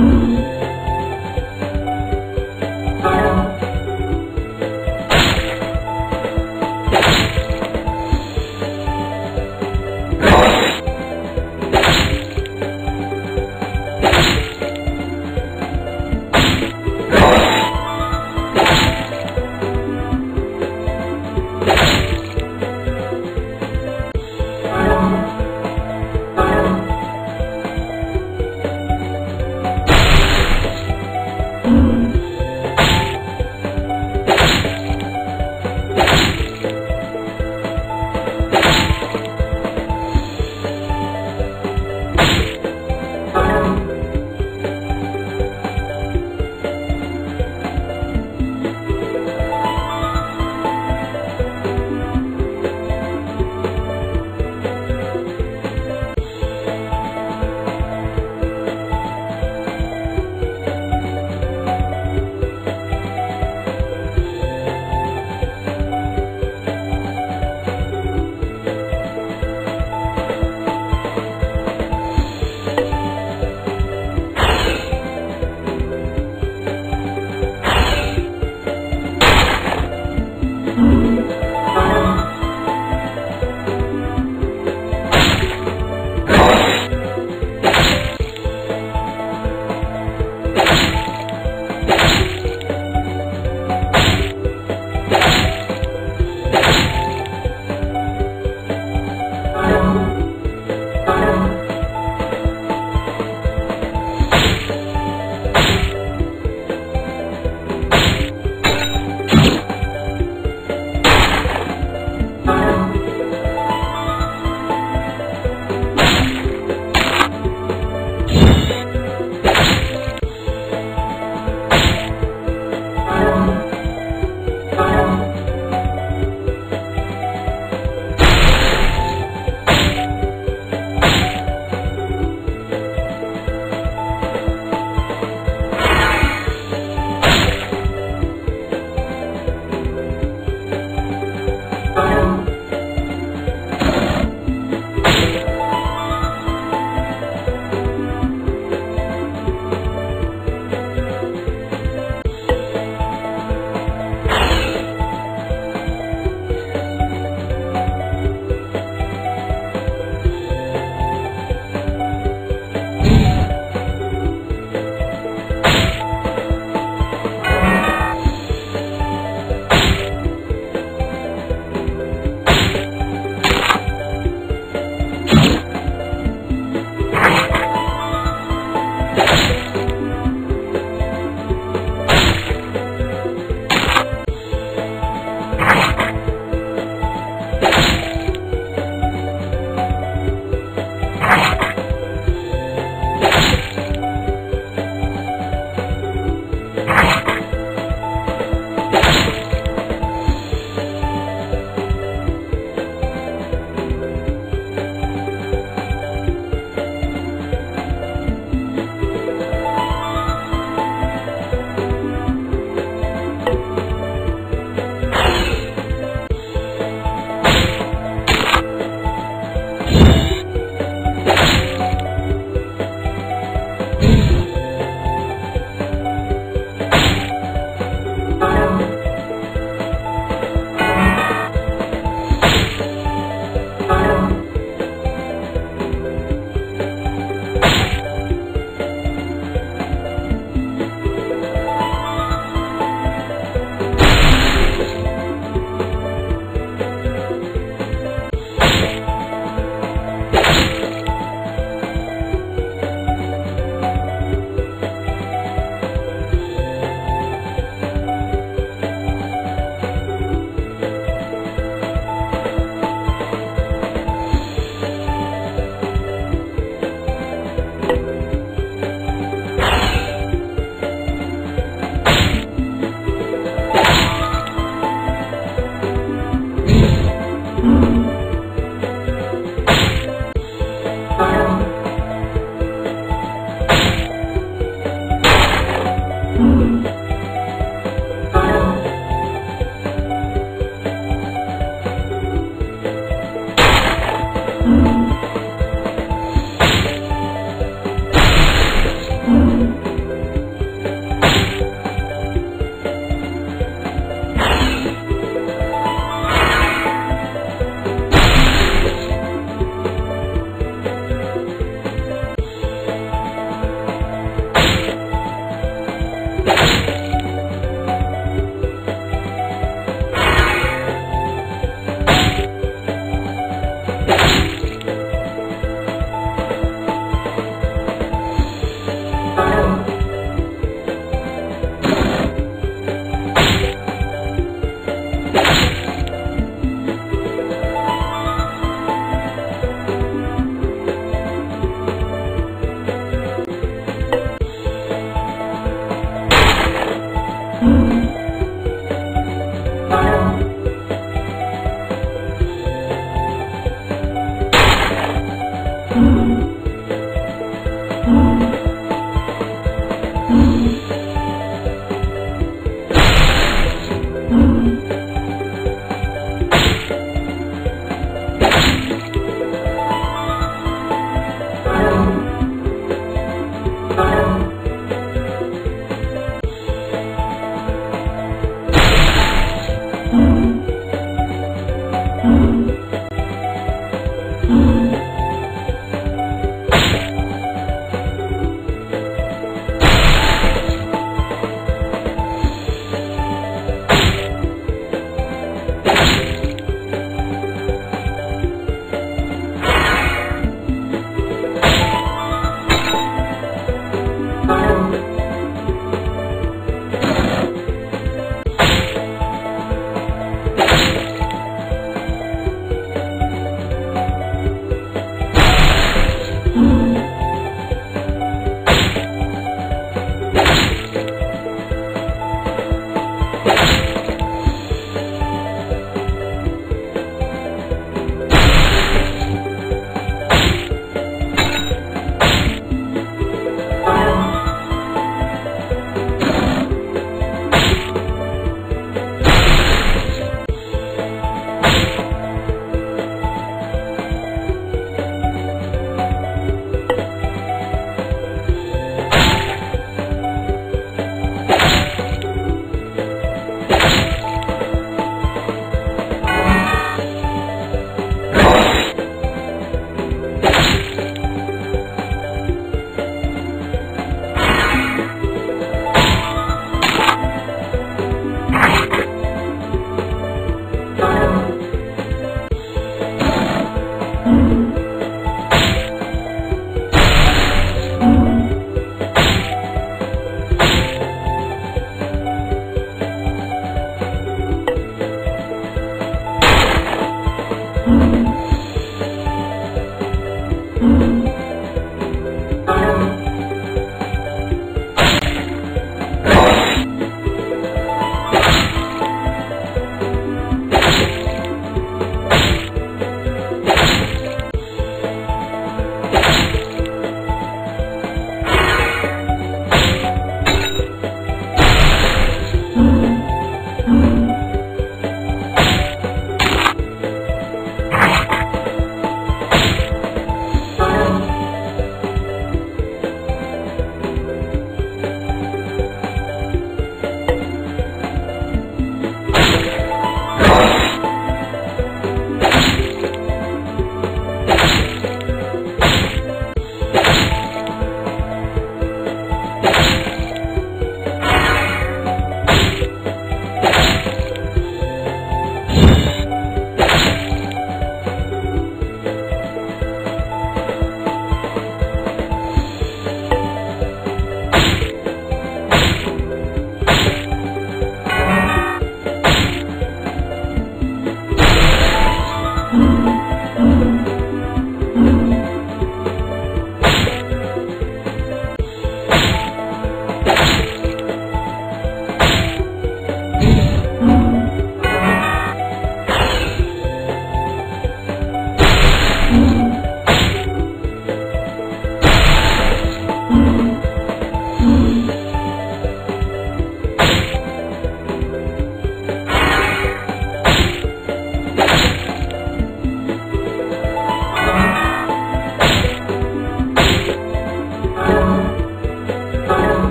Mm-hmm.